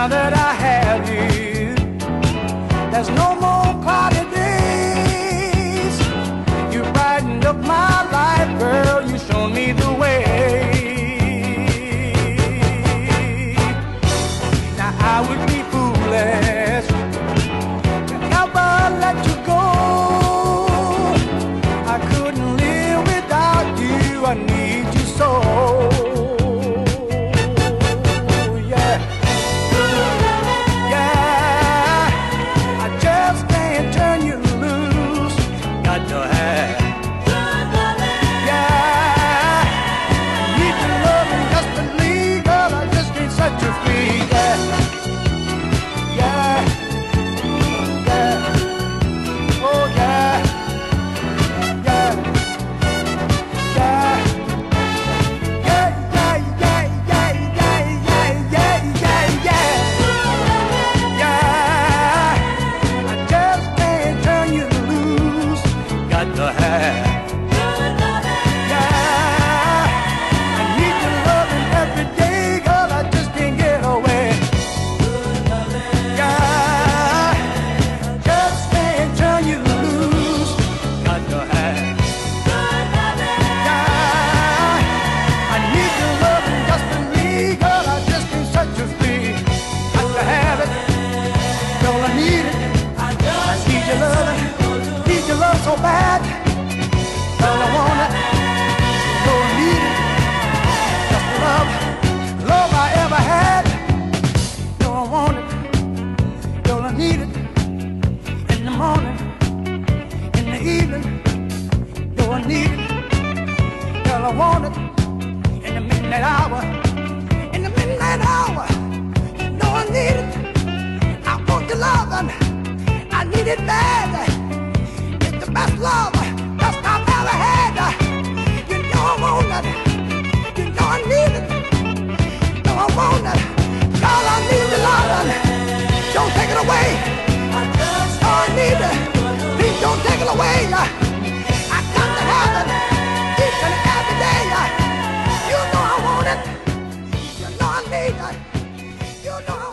now that I have you. There's no more cloudy days. You brightened up my life, girl. You showed me the way. Now I would. so I need it. Girl, I want it in the midnight hour. In the midnight hour, No, I need it. I want the love and I need it bad. It's the best love best I've ever had. You know I want it. You know I need it. No, I want it. Girl, I need the love don't take it away. Oh, I need it. Please don't take it away. You know